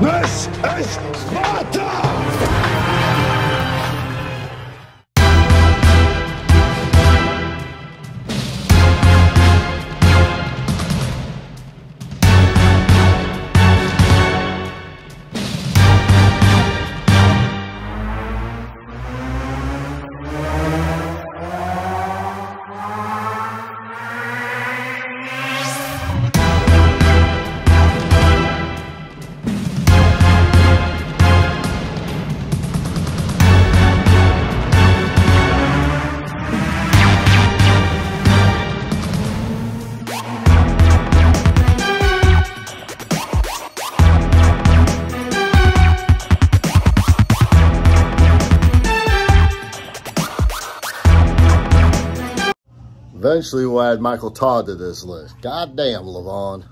This is Sparta! Eventually, we'll add Michael Todd to this list. God damn, Levon.